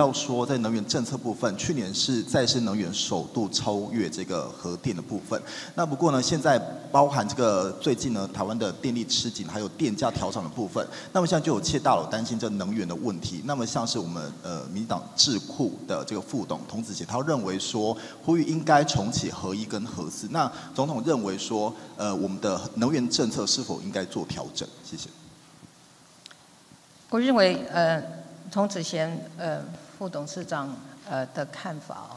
要说在能源政策部分，去年是再生能源首度超越这个核电的部分。那不过呢，现在包含这个最近呢，台湾的电力吃紧，还有电价调整的部分，那么现在就有切大佬担心这能源的问题。那么像是我们呃民党智库的这个副董童子贤，他认为说呼吁应该重启合一跟核四。那总统认为说，呃，我们的能源政策是否应该做调整？谢谢。我认为呃，童子贤呃。副董事长呃的看法哦，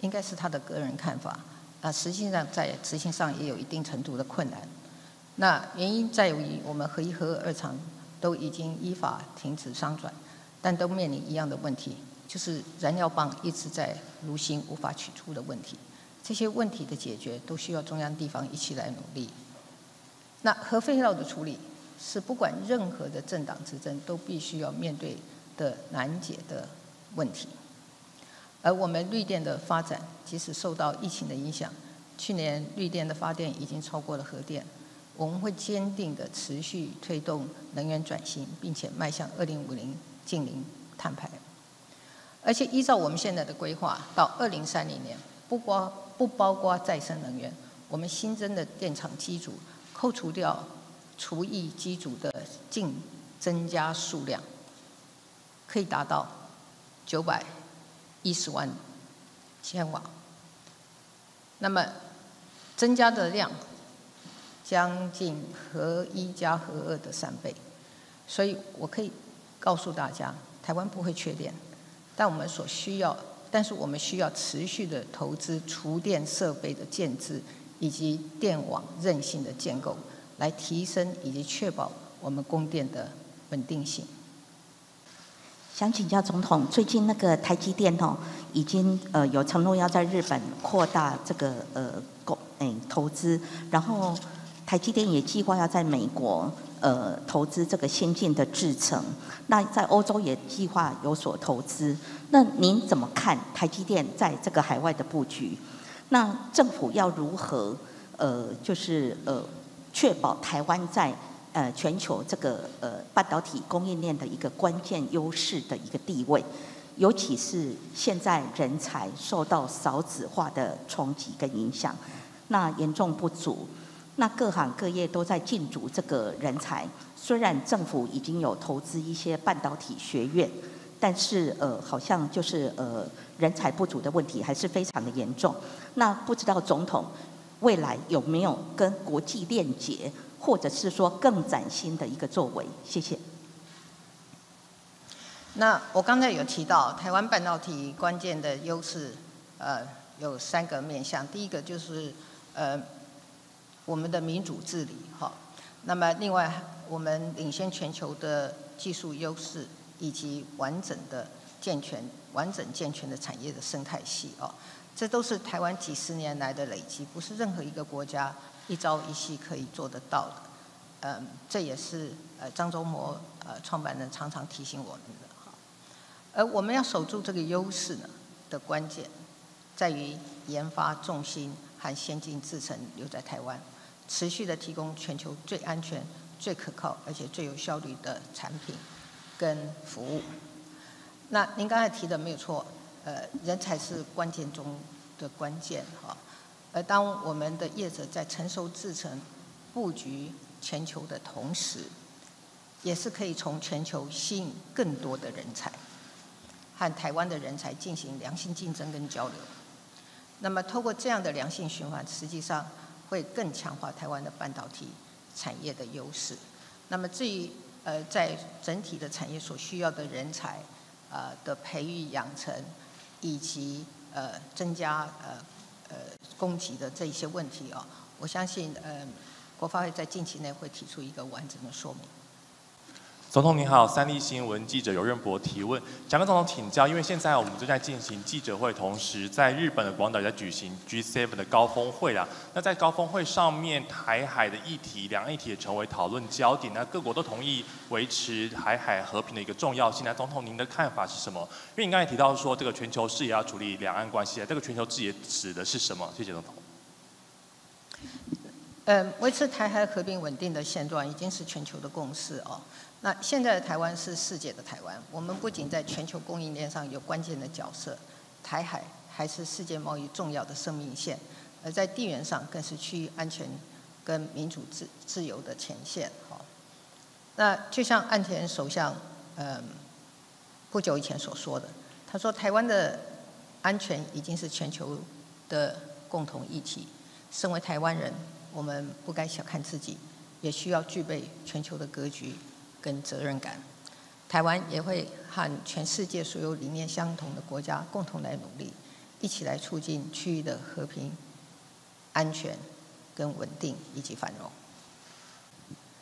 应该是他的个人看法啊，实际上在执行上也有一定程度的困难。那原因在于我们合一合二厂都已经依法停止商转，但都面临一样的问题，就是燃料棒一直在炉心无法取出的问题。这些问题的解决都需要中央地方一起来努力。那核废料的处理是不管任何的政党之争都必须要面对的难解的。问题，而我们绿电的发展，即使受到疫情的影响，去年绿电的发电已经超过了核电。我们会坚定的持续推动能源转型，并且迈向二零五零净零碳排。而且依照我们现在的规划，到二零三零年，不包不包括再生能源，我们新增的电厂机组，扣除掉除役机组的净增加数量，可以达到。九百一十万千瓦，那么增加的量将近核一加核二的三倍，所以我可以告诉大家，台湾不会缺电，但我们所需要，但是我们需要持续的投资储电设备的建制以及电网韧性的建构，来提升以及确保我们供电的稳定性。想请教总统，最近那个台积电哦，已经呃有承诺要在日本扩大这个呃购诶投资，然后台积电也计划要在美国呃投资这个先进的制程，那在欧洲也计划有所投资，那您怎么看台积电在这个海外的布局？那政府要如何呃就是呃确保台湾在？呃，全球这个呃半导体供应链的一个关键优势的一个地位，尤其是现在人才受到少子化的冲击跟影响，那严重不足，那各行各业都在进驻这个人才。虽然政府已经有投资一些半导体学院，但是呃，好像就是呃人才不足的问题还是非常的严重。那不知道总统未来有没有跟国际链接？或者是说更崭新的一个作为，谢谢。那我刚才有提到台湾半导体关键的优势，呃，有三个面向。第一个就是呃我们的民主治理，哈。那么另外我们领先全球的技术优势，以及完整的健全、完整健全的产业的生态系，哦，这都是台湾几十年来的累积，不是任何一个国家。一朝一夕可以做得到的，嗯，这也是呃张忠谋呃创办人常常提醒我们的哈。而我们要守住这个优势呢的关键，在于研发重心和先进制程留在台湾，持续的提供全球最安全、最可靠而且最有效率的产品跟服务。那您刚才提的没有错，呃，人才是关键中的关键哈。而当我们的业者在成熟制成布局全球的同时，也是可以从全球吸引更多的人才，和台湾的人才进行良性竞争跟交流。那么，透过这样的良性循环，实际上会更强化台湾的半导体产业的优势。那么，至于呃，在整体的产业所需要的人才呃的培育养成，以及呃增加呃。呃，供给的这一些问题啊，我相信呃，国发会在近期内会提出一个完整的说明。总统您好，三立新闻记者尤任博提问，想跟总统请教，因为现在我们正在进行记者会，同时在日本的广岛也在举行 G7 的高峰会啦。那在高峰会上面，台海的议题、两岸议题也成为讨论焦点。那各国都同意维持海海和平的一个重要性。那总统您的看法是什么？因为你刚才提到说，这个全球视野要处理两岸关系，这个全球视野指的是什么？谢谢总统。嗯，维持台海和平稳定的现状已经是全球的共识哦。那现在的台湾是世界的台湾，我们不仅在全球供应链上有关键的角色，台海还是世界贸易重要的生命线，而在地缘上更是区域安全跟民主自自由的前线。好，那就像岸田首相嗯不久以前所说的，他说台湾的安全已经是全球的共同议题。身为台湾人，我们不该小看自己，也需要具备全球的格局跟责任感。台湾也会和全世界所有理念相同的国家共同来努力，一起来促进区域的和平、安全、跟稳定以及繁荣。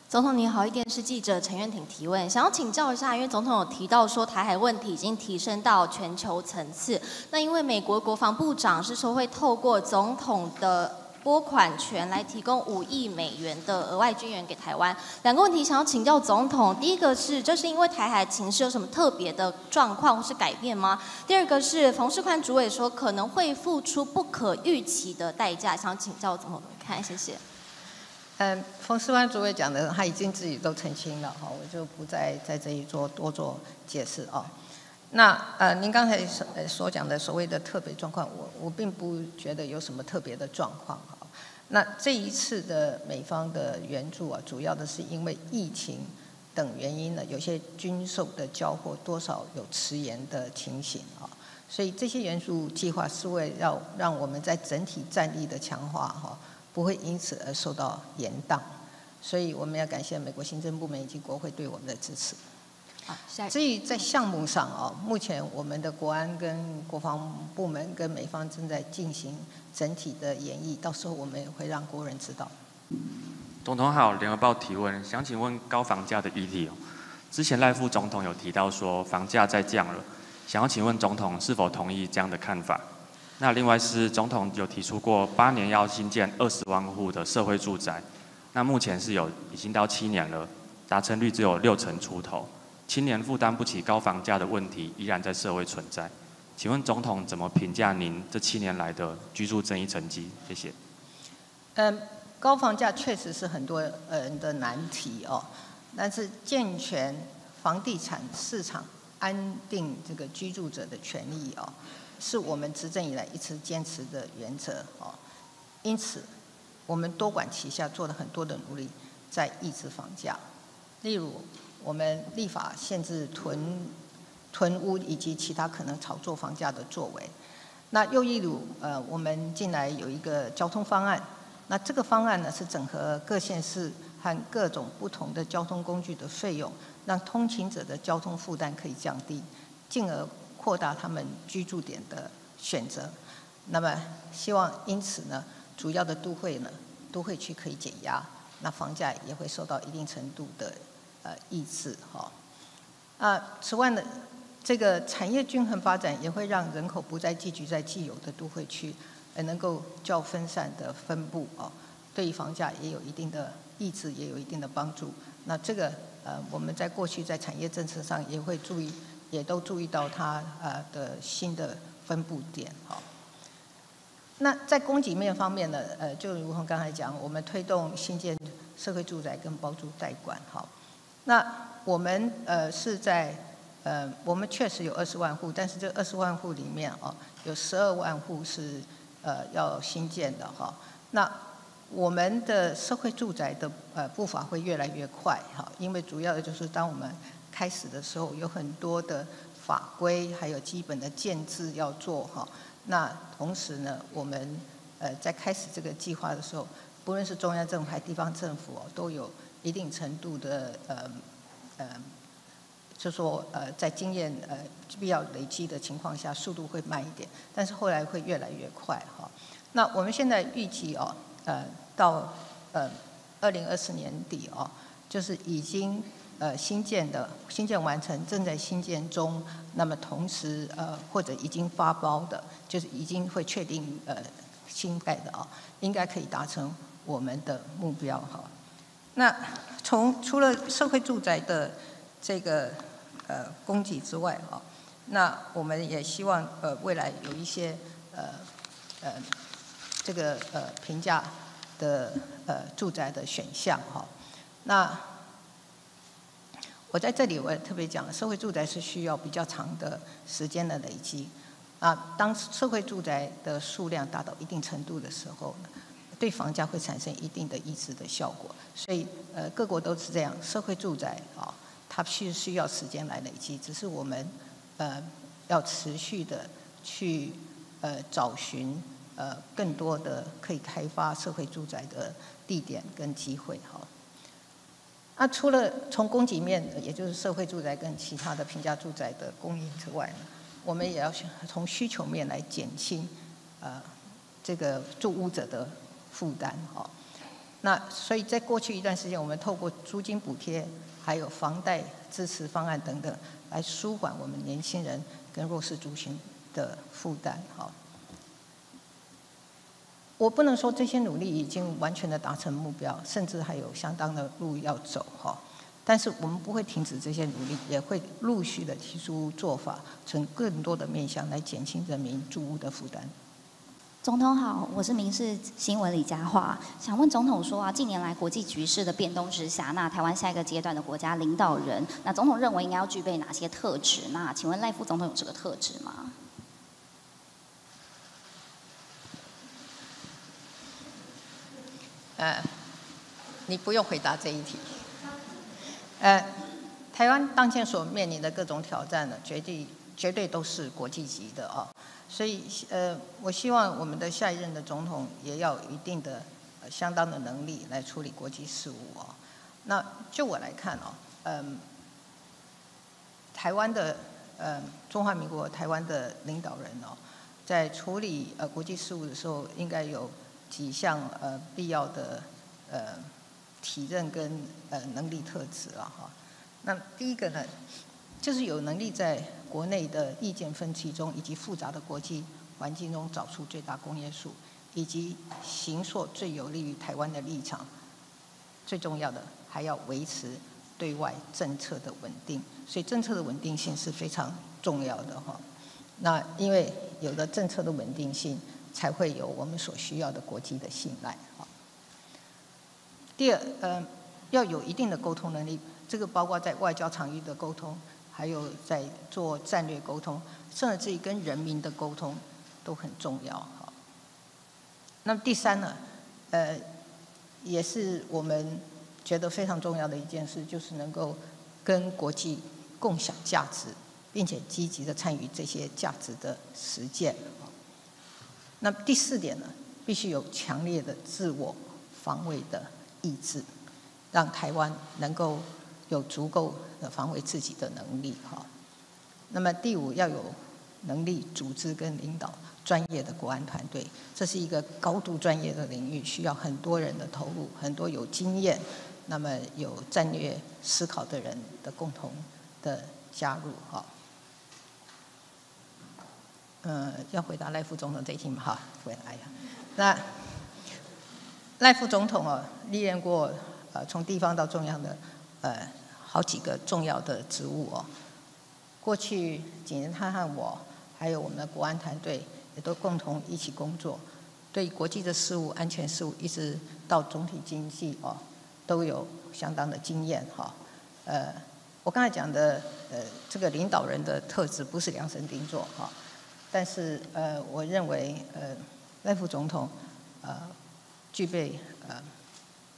总统您好，一电视记者陈愿挺提问，想要请教一下，因为总统有提到说台海问题已经提升到全球层次，那因为美国国防部长是说会透过总统的。拨款权来提供五亿美元的额外军援给台湾。两个问题想要请教总统，第一个是，这是因为台海情势有什么特别的状况或是改变吗？第二个是，冯世宽主委说可能会付出不可预期的代价，想请教总统怎么看？谢谢。嗯，冯世宽主委讲的他已经自己都澄清了哈，我就不再在这一桌多做解释哦。那呃，您刚才所所讲的所谓的特别状况，我我并不觉得有什么特别的状况哈。那这一次的美方的援助啊，主要的是因为疫情等原因呢，有些军售的交货多少有迟延的情形啊，所以这些援助计划是为要让我们在整体战力的强化哈，不会因此而受到延宕，所以我们要感谢美国行政部门以及国会对我们的支持。至于在项目上啊，目前我们的国安跟国防部门跟美方正在进行整体的演绎，到时候我们也会让国人知道。总统好，联合报提问，想请问高房价的议题哦。之前赖副总统有提到说房价在降了，想要请问总统是否同意这样的看法？那另外是总统有提出过八年要新建二十万户的社会住宅，那目前是有已经到七年了，达成率只有六成出头。青年负担不起高房价的问题依然在社会存在，请问总统怎么评价您这七年来的居住正义成绩？谢谢。嗯，高房价确实是很多人的难题哦，但是健全房地产市场安定这个居住者的权利哦，是我们执政以来一直坚持的原则哦。因此，我们多管齐下做了很多的努力，在抑制房价，例如。我们立法限制囤囤屋以及其他可能炒作房价的作为。那又一如呃，我们近来有一个交通方案，那这个方案呢是整合各县市和各种不同的交通工具的费用，让通勤者的交通负担可以降低，进而扩大他们居住点的选择。那么希望因此呢，主要的都会呢，都会区可以减压，那房价也会受到一定程度的。呃，抑制哈，啊，此外呢，这个产业均衡发展也会让人口不再聚集在既有的都会区，而能够较分散的分布哦，对于房价也有一定的抑制，也有一定的帮助。那这个呃，我们在过去在产业政策上也会注意，也都注意到它呃的新的分布点哈。那在供给面方面呢，呃，就如同刚才讲，我们推动新建社会住宅跟包租代管哈。那我们呃是在呃，我们确实有二十万户，但是这二十万户里面哦，有十二万户是呃要新建的哈。那我们的社会住宅的呃步伐会越来越快哈，因为主要的就是当我们开始的时候，有很多的法规还有基本的建制要做哈。那同时呢，我们呃在开始这个计划的时候，不论是中央政府还是地方政府哦，都有。一定程度的呃呃，就说呃在经验呃必要累积的情况下，速度会慢一点，但是后来会越来越快哈。那我们现在预计哦呃到呃二零二四年底哦，就是已经呃新建的新建完成，正在新建中，那么同时呃或者已经发包的，就是已经会确定呃新盖的啊，应该可以达成我们的目标哈。那从除了社会住宅的这个呃供给之外哈，那我们也希望呃未来有一些呃呃这个呃平价的呃住宅的选项哈。那我在这里我也特别讲，社会住宅是需要比较长的时间的累积。啊，当社会住宅的数量达到一定程度的时候，对房价会产生一定的抑制的效果。所以呃，各国都是这样，社会住宅啊，它需需要时间来累积，只是我们呃要持续的去呃找寻呃更多的可以开发社会住宅的地点跟机会哈。那除了从供给面，也就是社会住宅跟其他的平价住宅的供应之外，我们也要从需求面来减轻，呃，这个住屋者的负担哦。那所以在过去一段时间，我们透过租金补贴，还有房贷支持方案等等，来舒缓我们年轻人跟弱势族群的负担哈。我不能说这些努力已经完全的达成目标，甚至还有相当的路要走哈。但是我们不会停止这些努力，也会陆续的提出做法，从更多的面向来减轻人民住屋的负担。总统好，我是民事新闻李佳华，想问总统说啊，近年来国际局势的变动之下，那台湾下一个阶段的国家领导人，那总统认为应该要具备哪些特质？那请问赖副总统有这个特质吗？呃，你不用回答这一题。呃，台湾当前所面临的各种挑战呢，绝对绝对都是国际级的啊。所以呃，我希望我们的下一任的总统也要有一定的、呃相当的能力来处理国际事务哦。那就我来看哦，嗯，台湾的呃中华民国台湾的领导人哦，在处理呃国际事务的时候，应该有。几项呃必要的呃体认跟呃能力特质了哈。那第一个呢，就是有能力在国内的意见分歧中，以及复杂的国际环境中找出最大公约数，以及行塑最有利于台湾的立场。最重要的还要维持对外政策的稳定，所以政策的稳定性是非常重要的哈。那因为有了政策的稳定性。才会有我们所需要的国际的信赖。第二，呃，要有一定的沟通能力，这个包括在外交场域的沟通，还有在做战略沟通，甚至于跟人民的沟通都很重要。哈。那么第三呢，呃，也是我们觉得非常重要的一件事，就是能够跟国际共享价值，并且积极的参与这些价值的实践。那第四点呢，必须有强烈的自我防卫的意志，让台湾能够有足够的防卫自己的能力哈。那么第五要有能力组织跟领导专业的国安团队，这是一个高度专业的领域，需要很多人的投入，很多有经验，那么有战略思考的人的共同的加入哈。嗯，要回答赖副总统这一题嘛？哈，回来呀。那赖副总统哦，历任过呃从地方到中央的呃好几个重要的职务哦。过去几年，他和我还有我们的国安团队也都共同一起工作，对国际的事务、安全事务，一直到总体经济哦，都有相当的经验哈。呃，我刚才讲的呃这个领导人的特质，不是量身定做哈。但是呃，我认为呃，赖副总统呃具备呃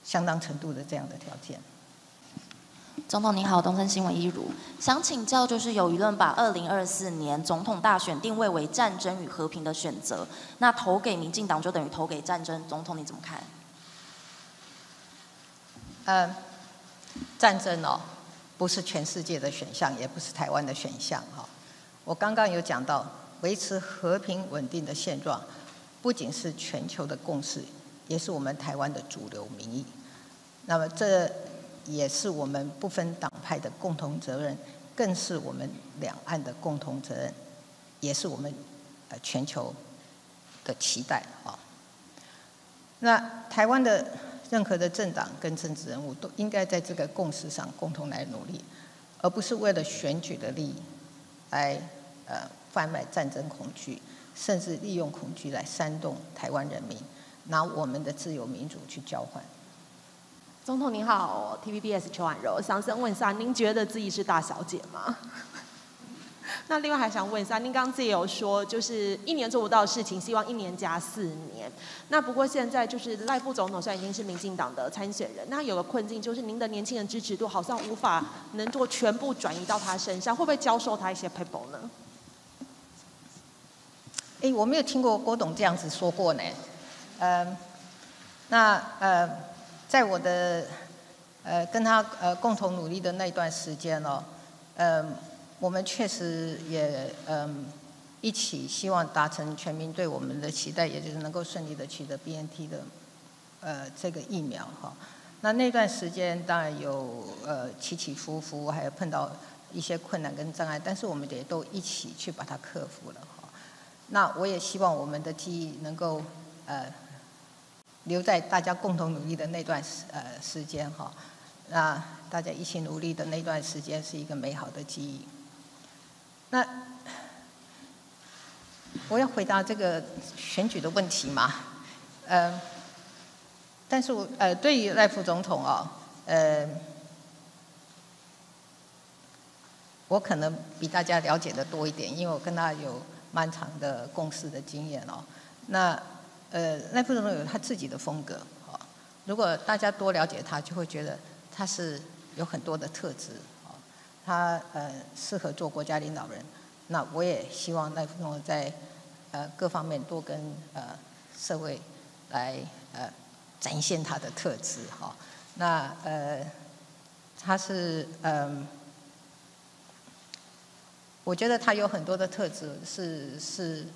相当程度的这样的条件。总统您好，东森新闻一如，想请教就是有舆论把二零二四年总统大选定位为战争与和平的选择，那投给民进党就等于投给战争，总统你怎么看？嗯，战争哦，不是全世界的选项，也不是台湾的选项哈。我刚刚有讲到。维持和平稳定的现状，不仅是全球的共识，也是我们台湾的主流民意。那么，这也是我们不分党派的共同责任，更是我们两岸的共同责任，也是我们呃全球的期待啊。那台湾的任何的政党跟政治人物都应该在这个共识上共同来努力，而不是为了选举的利益来呃。贩卖战争恐惧，甚至利用恐惧来煽动台湾人民，拿我们的自由民主去交换。总统您好，TVBS 邱婉柔，想先问一下，您觉得自己是大小姐吗？那另外还想问一下，您刚刚自己有说，就是一年做不到的事情，希望一年加四年。那不过现在就是赖副总统虽然已经是民进党的参选人，那有个困境就是您的年轻人支持度好像无法能做全部转移到他身上，会不会教授他一些 people 呢？哎，我没有听过郭董这样子说过呢。嗯，那呃，在我的呃跟他呃共同努力的那段时间哦，嗯。我们确实也嗯一起希望达成全民对我们的期待，也就是能够顺利的取得 BNT 的呃这个疫苗哈。那那段时间当然有呃起起伏伏，还有碰到一些困难跟障碍，但是我们也都一起去把它克服了哈。那我也希望我们的记忆能够呃留在大家共同努力的那段时呃时间哈。那大家一起努力的那段时间是一个美好的记忆。那我要回答这个选举的问题嘛？呃，但是我呃，对于赖副总统哦，呃，我可能比大家了解的多一点，因为我跟他有漫长的共事的经验哦。那呃，赖副总统有他自己的风格哦。如果大家多了解他，就会觉得他是有很多的特质。哦他呃适合做国家领导人，那我也希望赖副总统在呃各方面多跟呃社会来呃展现他的特质哈。那呃他是嗯，我觉得他有很多的特质是是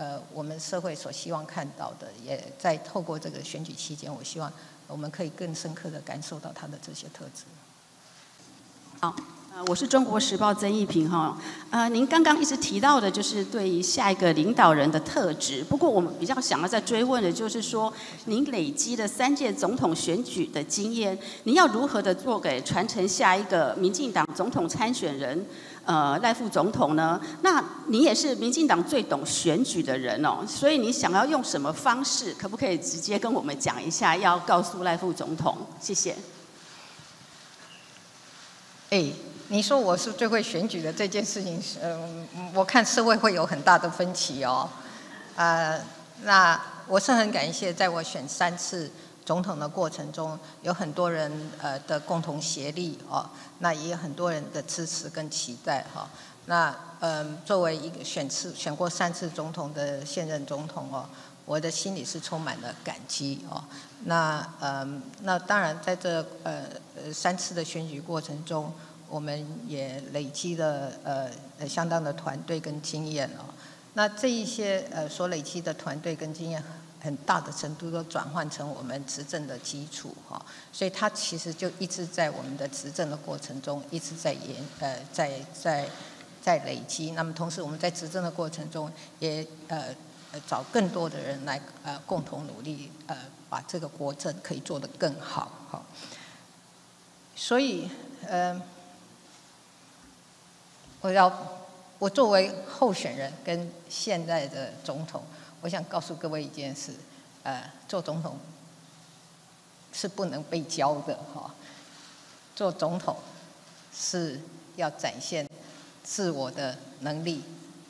呃我们社会所希望看到的，也在透过这个选举期间，我希望我们可以更深刻的感受到他的这些特质。好。呃，我是中国时报曾义平哈。呃，您刚刚一直提到的就是对于下一个领导人的特质。不过我们比较想要再追问的就是说，您累积的三届总统选举的经验，您要如何的做给传承下一个民进党总统参选人，呃，赖副总统呢？那你也是民进党最懂选举的人哦，所以你想要用什么方式？可不可以直接跟我们讲一下？要告诉赖副总统，谢谢。哎。你说我是最会选举的这件事情，嗯，我看社会会有很大的分歧哦。呃，那我是很感谢，在我选三次总统的过程中，有很多人呃的共同协力哦，那也有很多人的支持跟期待哈。那嗯，作为一个选次选过三次总统的现任总统哦，我的心里是充满了感激哦。那嗯，那当然在这呃呃三次的选举过程中。我们也累积了呃相当的团队跟经验哦，那这一些呃所累积的团队跟经验，很大的程度都转换成我们执政的基础哈，所以它其实就一直在我们的执政的过程中一直在延呃在在在累积。那么同时我们在执政的过程中也呃找更多的人来呃共同努力呃把这个国政可以做得更好哈。所以呃。我要，我作为候选人跟现在的总统，我想告诉各位一件事，呃，做总统是不能被教的哈，做总统是要展现自我的能力，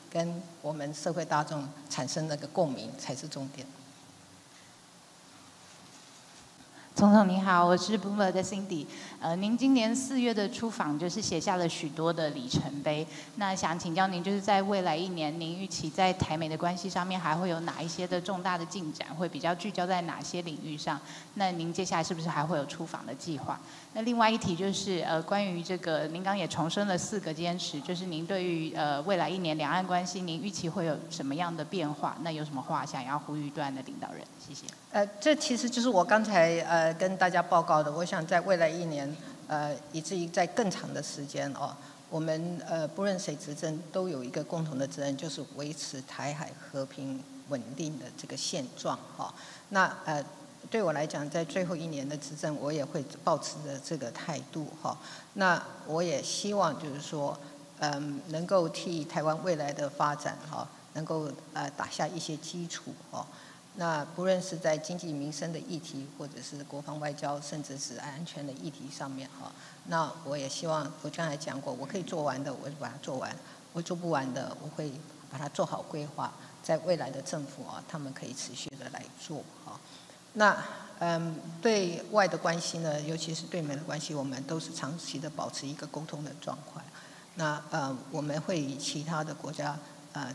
跟我们社会大众产生那个共鸣才是重点。总统你好，我是 Boomer 的 Cindy。呃，您今年四月的出访就是写下了许多的里程碑。那想请教您，就是在未来一年，您预期在台美的关系上面还会有哪一些的重大的进展？会比较聚焦在哪些领域上？那您接下来是不是还会有出访的计划？那另外一题就是，呃，关于这个，您刚也重申了四个坚持，就是您对于呃未来一年两岸关系，您预期会有什么样的变化？那有什么话想要呼吁对岸的领导人？谢谢。呃，这其实就是我刚才呃跟大家报告的。我想在未来一年，呃，以至于在更长的时间哦，我们呃不论谁执政，都有一个共同的责任，就是维持台海和平稳定的这个现状哈。那呃，对我来讲，在最后一年的执政，我也会保持着这个态度哈。那我也希望就是说，嗯，能够替台湾未来的发展哈，能够呃打下一些基础哦。那不论是在经济民生的议题，或者是国防外交，甚至是安全的议题上面哈，那我也希望我刚才讲过，我可以做完的，我就把它做完；我做不完的，我会把它做好规划，在未来的政府啊，他们可以持续的来做哈。那嗯，对外的关系呢，尤其是对美的关系，我们都是长期的保持一个沟通的状况。那呃，我们会与其他的国家呃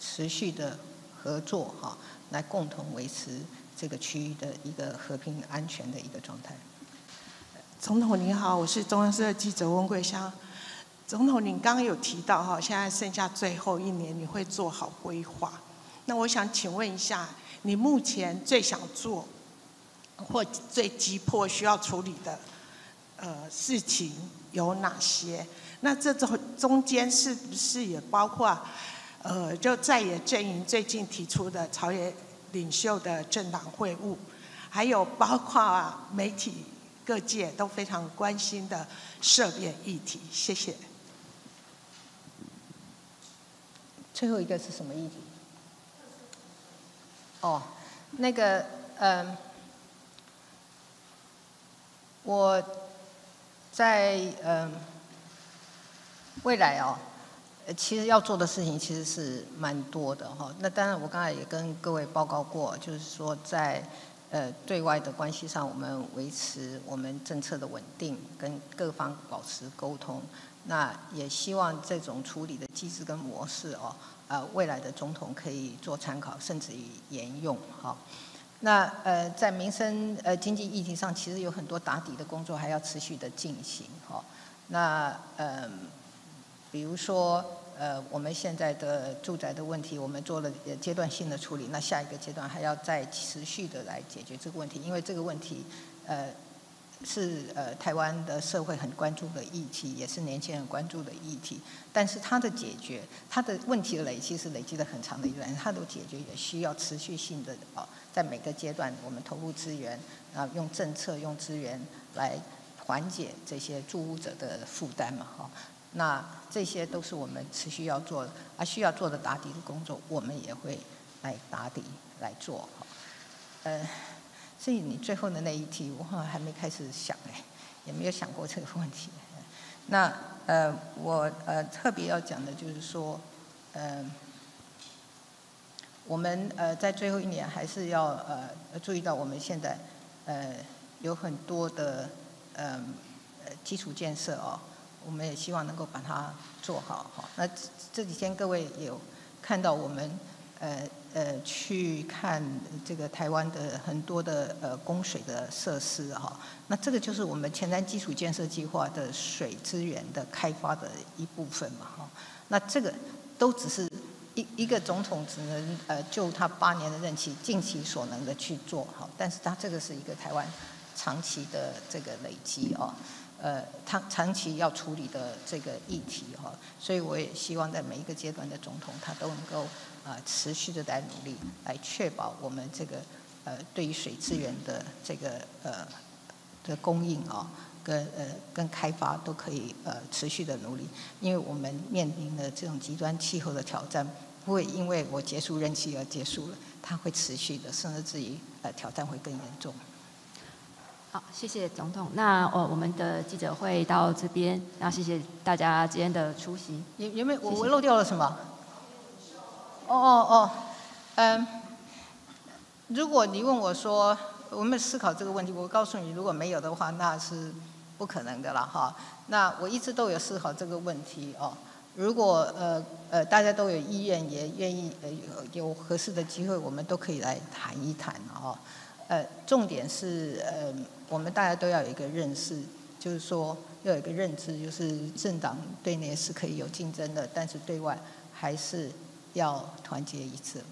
持续的合作哈，来共同维持这个区域的一个和平安全的一个状态。总统您好，我是中央社记者温桂香。总统，您刚刚有提到哈，现在剩下最后一年，你会做好规划。那我想请问一下，你目前最想做或最急迫需要处理的呃事情有哪些？那这中中间是不是也包括，呃，就在野阵营最近提出的朝野领袖的政党会晤，还有包括啊媒体各界都非常关心的涉变议题？谢谢。最后一个是什么议题？哦，那个，嗯，我在嗯。未来哦，呃，其实要做的事情其实是蛮多的哈。那当然，我刚才也跟各位报告过，就是说在呃对外的关系上，我们维持我们政策的稳定，跟各方保持沟通。那也希望这种处理的机制跟模式哦，呃，未来的总统可以做参考，甚至于沿用哈。那呃，在民生呃经济议题上，其实有很多打底的工作还要持续的进行哈。那嗯。比如说，呃，我们现在的住宅的问题，我们做了阶段性的处理，那下一个阶段还要再持续的来解决这个问题，因为这个问题，呃，是呃台湾的社会很关注的议题，也是年轻人关注的议题。但是它的解决，它的问题的累积是累积了很长的一段，它的解决也需要持续性的啊，在每个阶段我们投入资源啊，用政策用资源来缓解这些住屋者的负担嘛，哈。那这些都是我们持续要做的，而需要做的打底的工作，我们也会来打底来做。呃，所以你最后的那一题，我好像还没开始想哎，也没有想过这个问题。那呃，我呃特别要讲的就是说，呃，我们呃在最后一年还是要呃注意到我们现在呃有很多的呃基础建设哦。我们也希望能够把它做好哈。那这几天各位有看到我们呃呃去看这个台湾的很多的呃供水的设施哈。那这个就是我们前瞻基础建设计划的水资源的开发的一部分嘛哈。那这个都只是一一个总统只能呃就他八年的任期尽其所能的去做哈。但是他这个是一个台湾长期的这个累积哦。呃，他长期要处理的这个议题哈，所以我也希望在每一个阶段的总统，他都能够啊持续的在努力，来确保我们这个呃对于水资源的这个呃的供应啊，跟呃跟开发都可以呃持续的努力，因为我们面临的这种极端气候的挑战，不会因为我结束任期而结束了，它会持续的，甚至至于呃挑战会更严重。好，谢谢总统。那呃，我们的记者会到这边，那谢谢大家今天的出席。有有没有我我漏掉了什么？哦哦哦，嗯，如果你问我说我们思考这个问题，我告诉你，如果没有的话，那是不可能的了哈。那我一直都有思考这个问题哦。如果呃呃大家都有意愿，也愿意呃有有合适的机会，我们都可以来谈一谈哦。呃，重点是呃。我们大家都要有一个认识，就是说要有一个认知，就是政党对内是可以有竞争的，但是对外还是要团结一致。